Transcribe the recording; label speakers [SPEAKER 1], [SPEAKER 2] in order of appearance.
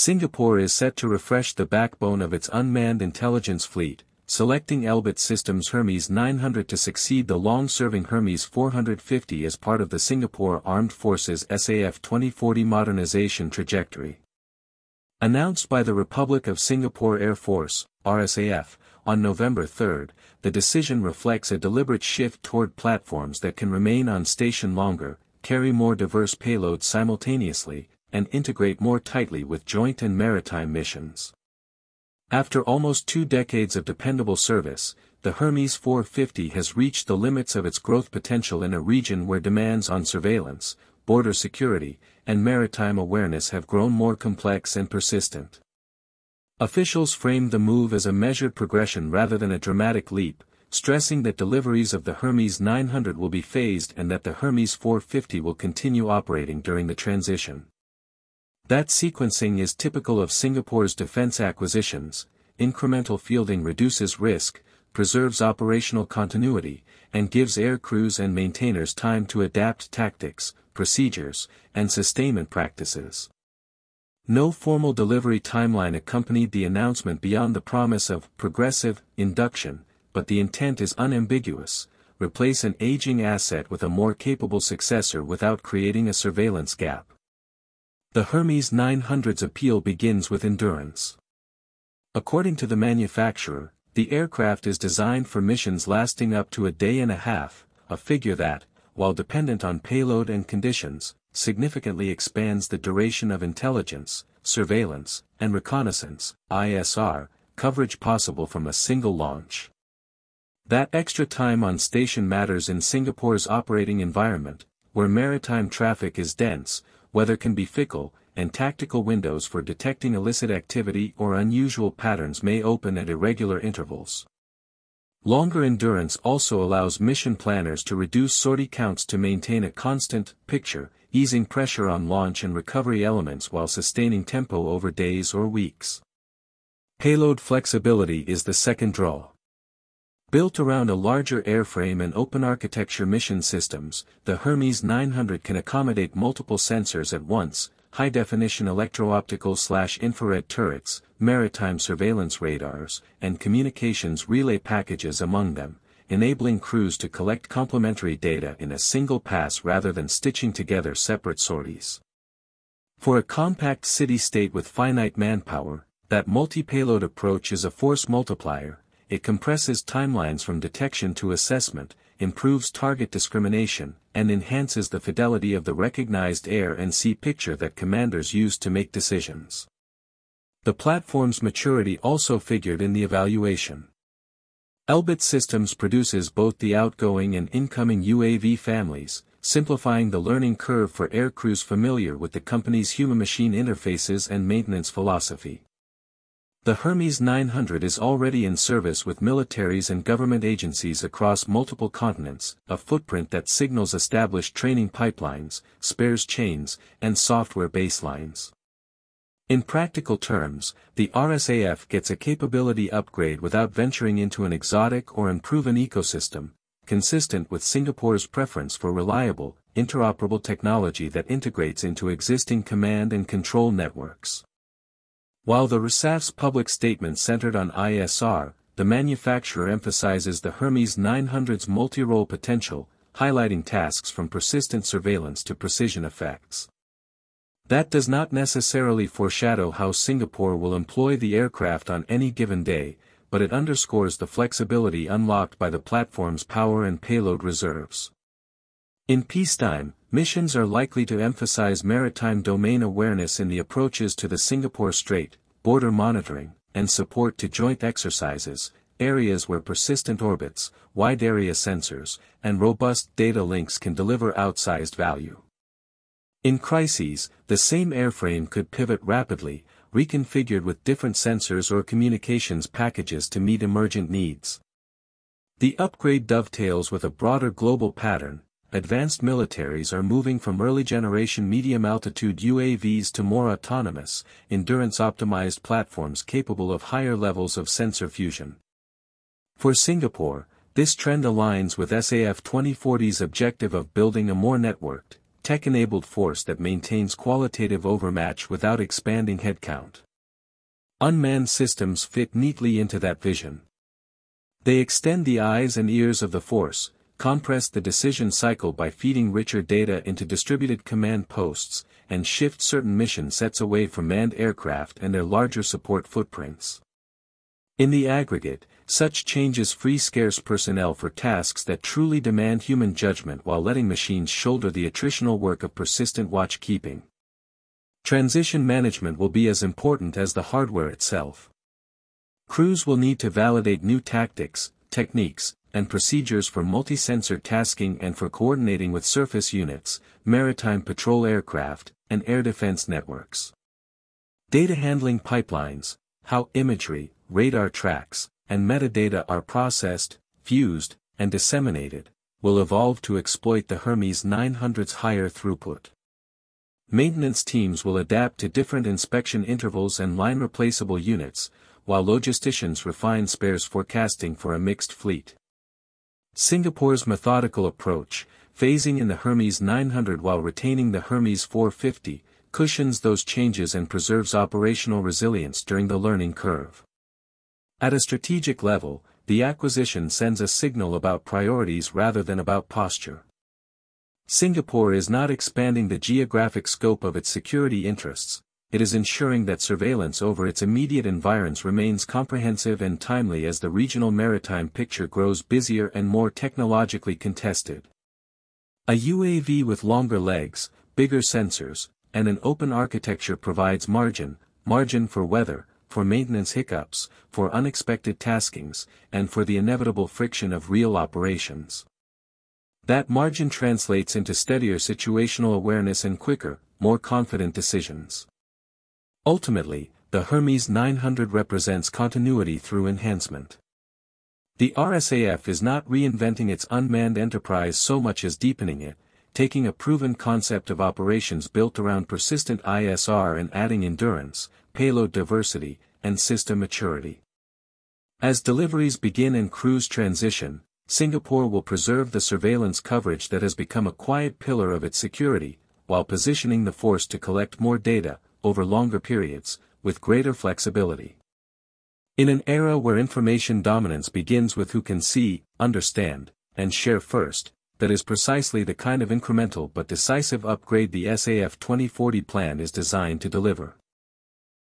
[SPEAKER 1] Singapore is set to refresh the backbone of its unmanned intelligence fleet, selecting Elbit Systems Hermes 900 to succeed the long-serving Hermes 450 as part of the Singapore Armed Forces SAF 2040 modernization trajectory. Announced by the Republic of Singapore Air Force, RSAF, on November 3, the decision reflects a deliberate shift toward platforms that can remain on station longer, carry more diverse payloads simultaneously, and integrate more tightly with joint and maritime missions. After almost two decades of dependable service, the Hermes 450 has reached the limits of its growth potential in a region where demands on surveillance, border security, and maritime awareness have grown more complex and persistent. Officials framed the move as a measured progression rather than a dramatic leap, stressing that deliveries of the Hermes 900 will be phased and that the Hermes 450 will continue operating during the transition. That sequencing is typical of Singapore's defense acquisitions, incremental fielding reduces risk, preserves operational continuity, and gives air crews and maintainers time to adapt tactics, procedures, and sustainment practices. No formal delivery timeline accompanied the announcement beyond the promise of progressive induction, but the intent is unambiguous, replace an aging asset with a more capable successor without creating a surveillance gap. The Hermes 900's appeal begins with endurance. According to the manufacturer, the aircraft is designed for missions lasting up to a day and a half, a figure that, while dependent on payload and conditions, significantly expands the duration of intelligence, surveillance, and reconnaissance, ISR, coverage possible from a single launch. That extra time on station matters in Singapore's operating environment, where maritime traffic is dense, weather can be fickle, and tactical windows for detecting illicit activity or unusual patterns may open at irregular intervals. Longer endurance also allows mission planners to reduce sortie counts to maintain a constant picture, easing pressure on launch and recovery elements while sustaining tempo over days or weeks. Payload flexibility is the second draw. Built around a larger airframe and open architecture mission systems, the Hermes 900 can accommodate multiple sensors at once, high-definition electro-optical slash infrared turrets, maritime surveillance radars, and communications relay packages among them, enabling crews to collect complementary data in a single pass rather than stitching together separate sorties. For a compact city-state with finite manpower, that multi-payload approach is a force multiplier, it compresses timelines from detection to assessment, improves target discrimination, and enhances the fidelity of the recognized air and sea picture that commanders use to make decisions. The platform's maturity also figured in the evaluation. Elbit Systems produces both the outgoing and incoming UAV families, simplifying the learning curve for aircrews familiar with the company's human-machine interfaces and maintenance philosophy. The Hermes 900 is already in service with militaries and government agencies across multiple continents, a footprint that signals established training pipelines, spares chains, and software baselines. In practical terms, the RSAF gets a capability upgrade without venturing into an exotic or unproven ecosystem, consistent with Singapore's preference for reliable, interoperable technology that integrates into existing command and control networks. While the RSAF's public statement centered on ISR, the manufacturer emphasizes the Hermes 900's multi-role potential, highlighting tasks from persistent surveillance to precision effects. That does not necessarily foreshadow how Singapore will employ the aircraft on any given day, but it underscores the flexibility unlocked by the platform's power and payload reserves. In peacetime, missions are likely to emphasize maritime domain awareness in the approaches to the Singapore Strait, border monitoring, and support to joint exercises, areas where persistent orbits, wide area sensors, and robust data links can deliver outsized value. In crises, the same airframe could pivot rapidly, reconfigured with different sensors or communications packages to meet emergent needs. The upgrade dovetails with a broader global pattern, advanced militaries are moving from early-generation medium-altitude UAVs to more autonomous, endurance-optimized platforms capable of higher levels of sensor fusion. For Singapore, this trend aligns with SAF 2040's objective of building a more networked, tech-enabled force that maintains qualitative overmatch without expanding headcount. Unmanned systems fit neatly into that vision. They extend the eyes and ears of the force, compress the decision cycle by feeding richer data into distributed command posts, and shift certain mission sets away from manned aircraft and their larger support footprints. In the aggregate, such changes free scarce personnel for tasks that truly demand human judgment while letting machines shoulder the attritional work of persistent watch-keeping. Transition management will be as important as the hardware itself. Crews will need to validate new tactics, techniques, and procedures for multi-sensor tasking and for coordinating with surface units, maritime patrol aircraft, and air defense networks. Data handling pipelines, how imagery, radar tracks, and metadata are processed, fused, and disseminated, will evolve to exploit the Hermes 900's higher throughput. Maintenance teams will adapt to different inspection intervals and line-replaceable units, while logisticians refine spares forecasting for a mixed fleet. Singapore's methodical approach, phasing in the Hermes 900 while retaining the Hermes 450, cushions those changes and preserves operational resilience during the learning curve. At a strategic level, the acquisition sends a signal about priorities rather than about posture. Singapore is not expanding the geographic scope of its security interests, it is ensuring that surveillance over its immediate environs remains comprehensive and timely as the regional maritime picture grows busier and more technologically contested. A UAV with longer legs, bigger sensors, and an open architecture provides margin, margin for weather, for maintenance hiccups, for unexpected taskings, and for the inevitable friction of real operations. That margin translates into steadier situational awareness and quicker, more confident decisions. Ultimately, the Hermes 900 represents continuity through enhancement. The RSAF is not reinventing its unmanned enterprise so much as deepening it, taking a proven concept of operations built around persistent ISR and adding endurance, payload diversity, and system maturity. As deliveries begin and crews transition, Singapore will preserve the surveillance coverage that has become a quiet pillar of its security, while positioning the force to collect more data, over longer periods, with greater flexibility. In an era where information dominance begins with who can see, understand, and share first, that is precisely the kind of incremental but decisive upgrade the SAF 2040 plan is designed to deliver.